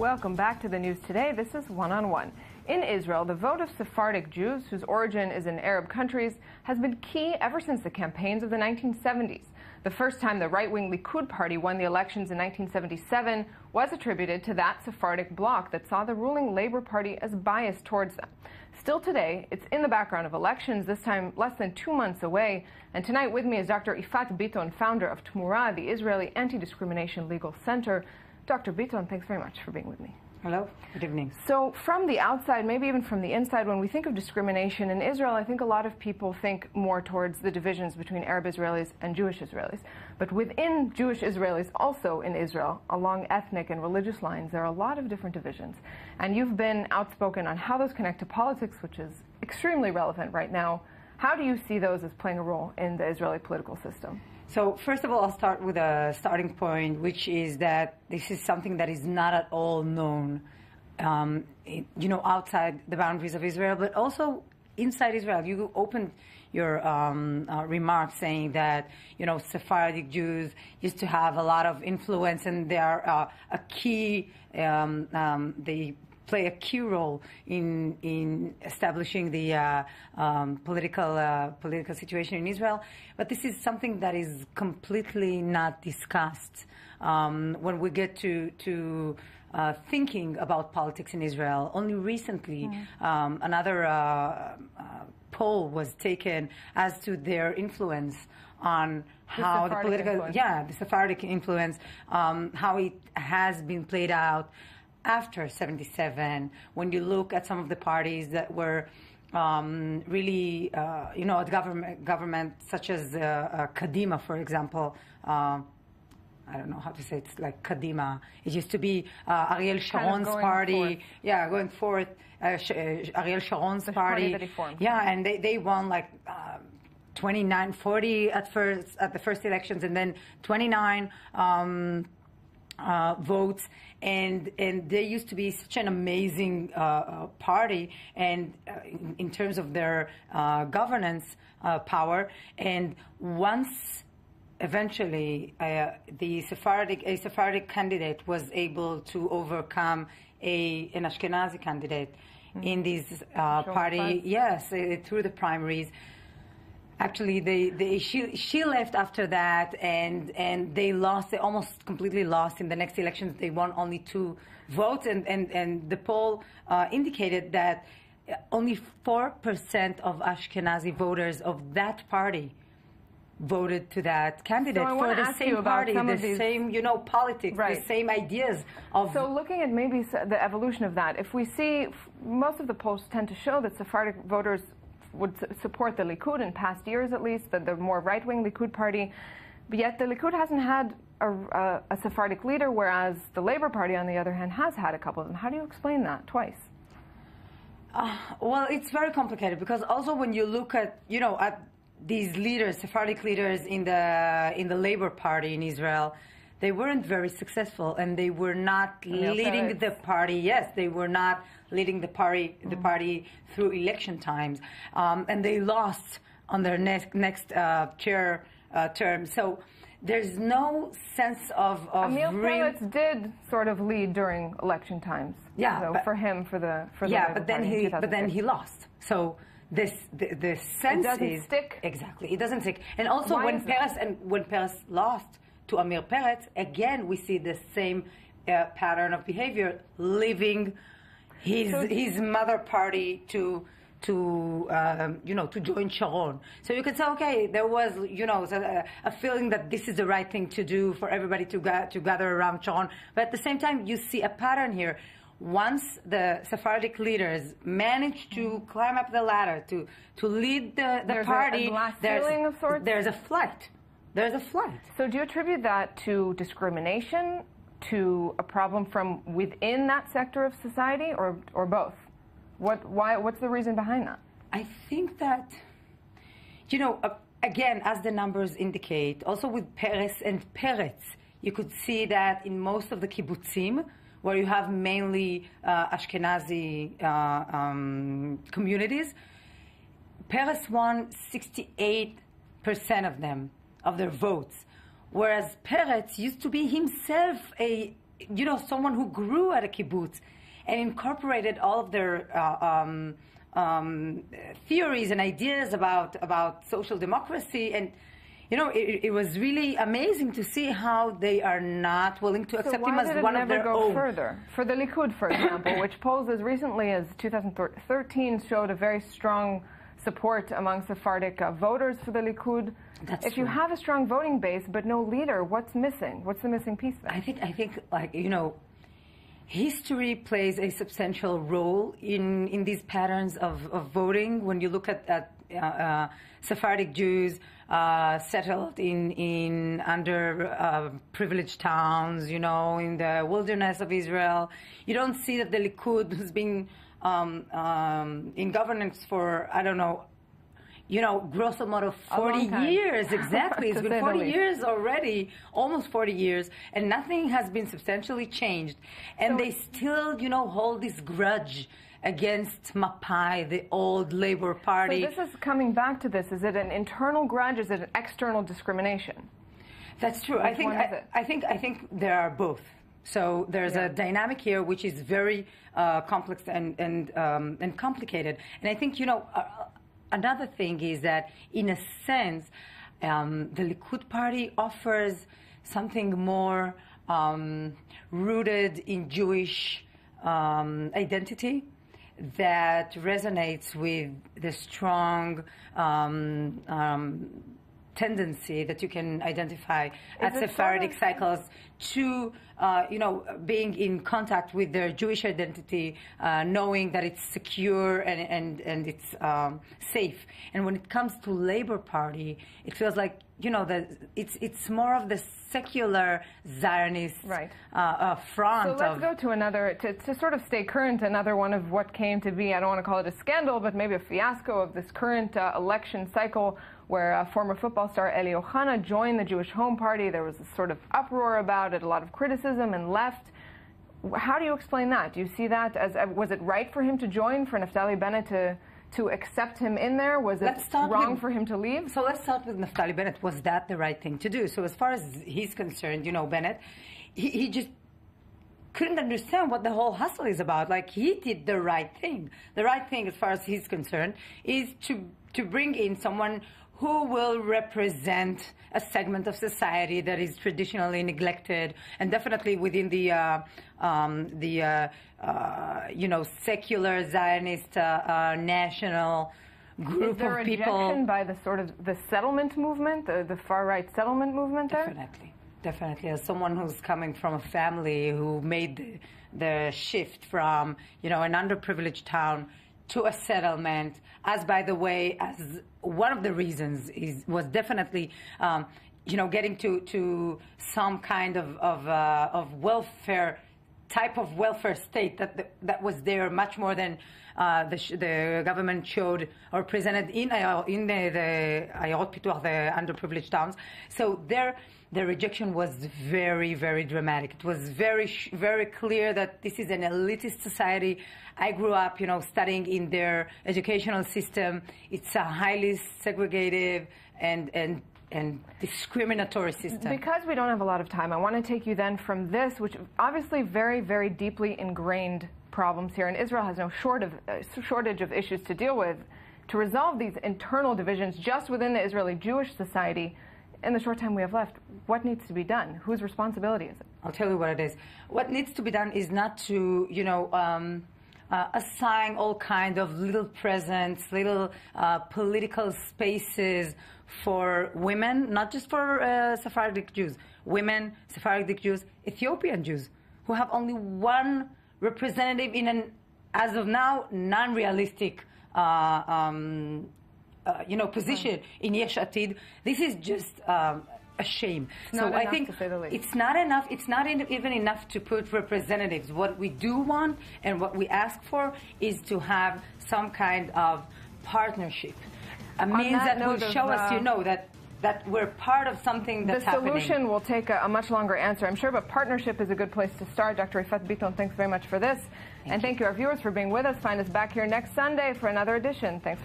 Welcome back to the news today. This is One on One. In Israel, the vote of Sephardic Jews, whose origin is in Arab countries, has been key ever since the campaigns of the 1970s. The first time the right wing Likud party won the elections in 1977 was attributed to that Sephardic bloc that saw the ruling Labour Party as biased towards them. Still today, it's in the background of elections, this time less than two months away. And tonight with me is Dr. Yifat Bitton, founder of Tmura, the Israeli Anti Discrimination Legal Center. Dr. Bitton, thanks very much for being with me. Hello, good evening. So, from the outside, maybe even from the inside, when we think of discrimination in Israel, I think a lot of people think more towards the divisions between Arab Israelis and Jewish Israelis. But within Jewish Israelis, also in Israel, along ethnic and religious lines, there are a lot of different divisions. And you've been outspoken on how those connect to politics, which is extremely relevant right now. How do you see those as playing a role in the Israeli political system? So, first of all, I'll start with a starting point, which is that this is something that is not at all known, um, you know, outside the boundaries of Israel, but also inside Israel. You opened your um, uh, remarks saying that, you know, Sephardic Jews used to have a lot of influence and they are uh, a key, um, um they play a key role in in establishing the uh, um, political uh, political situation in Israel. But this is something that is completely not discussed um, when we get to to uh, thinking about politics in Israel. Only recently, mm. um, another uh, uh, poll was taken as to their influence on how Sephardic the political, influence. yeah, the Sephardic influence, um, how it has been played out after 77, when you look at some of the parties that were um, really, uh, you know, at government, government such as uh, uh, Kadima, for example. Uh, I don't know how to say it. It's like Kadima. It used to be uh, Ariel Sharon's going party. forth. Yeah, going forth. Uh, Sh- uh, Ariel Sharon's The party. party that he formed. Yeah, and they, they won like um 29, 40 at first at the first elections, and then 29 um, uh, votes, and and they used to be such an amazing uh, uh, party, and uh, in, in terms of their uh, governance uh, power, and once eventually uh, the Sephardic a Sephardic candidate was able to overcome a an Ashkenazi candidate in this uh, Show party, yes, uh, through the primaries. Actually, they, they, she, she left after that, and, and they lost. They almost completely lost in the next elections. They won only two votes, and, and, and the poll uh, indicated that only 4% of Ashkenazi voters of that party voted to that candidate I for the same party, the these- same, you know, politics, Right. the same ideas of So, looking at maybe the evolution of that, if we see most of the polls tend to show that Sephardic voters would support the Likud in past years, at least, the, the more right wing Likud party. But yet, the Likud hasn't had a, a, a Sephardic leader, whereas the Labour Party, on the other hand, has had a couple of them. How do you explain that twice? Uh, well, it's very complicated because also when you look at you know at these leaders, Sephardic leaders in the in the Labor Party in Israel, they weren't very successful and they were not leading the party. Yes, they were not leading the party the party through election times, um, and they lost on their next next uh, chair uh, term. So. There's no sense of, of Emil real did sort of lead during election times. Yeah, So but- for him, for the for the yeah, but then he but then he lost. So this the, the sense doesn't is stick? exactly. It doesn't stick. And also Why when is that? And when Peres lost to Amir Peretz, again we see the same uh, pattern of behavior, leaving his his mother party to. To um, you know, to join Sharon, so you can say, okay, there was you know a, a feeling that this is the right thing to do for everybody to ga- to gather around Sharon. But at the same time, you see a pattern here once the Sephardic leaders manage to climb up the ladder to to lead the, the There's a- a party, there's, of sorts? there's a flight. There's a flight. So do you attribute that to discrimination, to a problem from within that sector of society, or or both? What why what's the reason behind that? I think that, you know, uh, again, as the numbers indicate, also with Peres and Peretz, you could see that in most of the kibbutzim, where you have mainly uh, Ashkenazi uh, um, communities, Peres won 68% of them, of their votes. Whereas Peretz used to be himself a you know, someone who grew at a kibbutz and incorporated all of their uh, um, um, theories and ideas about about social democracy and. You know, it, it, was really amazing to see how they are not willing to accept so him as one of their go own. further? For the Likud, for example, which polls as recently as 2013 showed a very strong support among Sephardic uh, voters for the Likud. That's if true. you have a strong voting base but no leader, what's missing? What's the missing piece there? I think I think like you know, history plays a substantial role in in these patterns of, of voting. When you look at, at uh, uh, Sephardic Jews uh, settled in in under uh, privileged towns, you know, in the wilderness of Israel, you don't see that the Likud has been um, um, in governance for I don't know you know, grosso modo, 40 years. Exactly. it's been 40 years already, almost 40 years, and nothing has been substantially changed. And so they still, you know, hold this grudge against Mapai, the old Labor Party. So this is coming back to this. Is it an internal grudge? Is it an external discrimination? That's true. Which I think I, I, think I think there are both. So there's yeah. a dynamic here which is very uh, complex and and um, and complicated. And I think you know. Uh, another thing is that, in a sense, um, the Likud party offers something more um, rooted in Jewish um, identity that resonates with the strong um, um, tendency that you can identify Is at Sephardic cycles to, uh, you know, being in contact with their Jewish identity, uh, knowing that it's secure and, and, and it's um, safe. And when it comes to Labor Party, it feels like, you know, that it's, it's more of the secular Zionist right. uh, uh front. So let's go to another, to, to sort of stay current, another one of what came to be, I don't want to call it a scandal, but maybe a fiasco of this current uh, election cycle where uh, former football star Eli Ohana joined the Jewish Home Party. There was a sort of uproar about it, a lot of criticism, and left. How do you explain that? Do you see that as uh, was it right for him to join, for Naftali Bennett to to accept him in there? Was it wrong with, for him to leave? So let's start with Naftali Bennett. Was that the right thing to do? So as far as he's concerned, you know, Bennett, he, he just couldn't understand what the whole hustle is about. Like he did the right thing. The right thing, as far as he's concerned, is to to bring in someone who will represent a segment of society that is traditionally neglected and definitely within the uh, um, the uh, uh, you know secular Zionist uh, uh, national group is there of people. by the sort of the settlement movement, the, the far right settlement movement there? Definitely, definitely. As someone who's coming from a family who made the, the shift from you know an underprivileged town to a settlement, as by the way, as one of the reasons is, was definitely, um, you know, getting to, to some kind of, of, uh, of welfare type of welfare state that that was there much more than uh, the, the, government showed or presented in in the, the the underprivileged towns. So there the rejection was very, very dramatic. It was very, very clear that this is an elitist society. I grew up, you know, studying in their educational system. It's a highly segregated and, and and discriminatory system. Because we don't have a lot of time, I want to take you then from this, which obviously very, very deeply ingrained problems here, and Israel has no short of, uh, shortage of issues to deal with, to resolve these internal divisions just within the Israeli Jewish society in the short time we have left, what needs to be done? Whose responsibility is it? I'll tell you what it is. What needs to be done is not to, you know, um, uh, assign all kind of little presents, little uh, political spaces for women, not just for uh, Sephardic Jews, women, Sephardic Jews, Ethiopian Jews, who have only one representative in an, as of now, non-realistic uh, um, uh, you know, position in Yesh Atid. This is just um, a shame. so I think it's not enough. It's not even enough to put representatives. What we do want and what we ask for is to have some kind of partnership. A means that, that will show of, us, you uh, know, that that we're part of something that's The solution happening. will take a, a, much longer answer, I'm sure, but partnership is a good place to start. Dr. Yifat Bitton, thanks very much for this. Thank and you. thank you, our viewers, for being with us. Find us back here next Sunday for another edition. Thanks.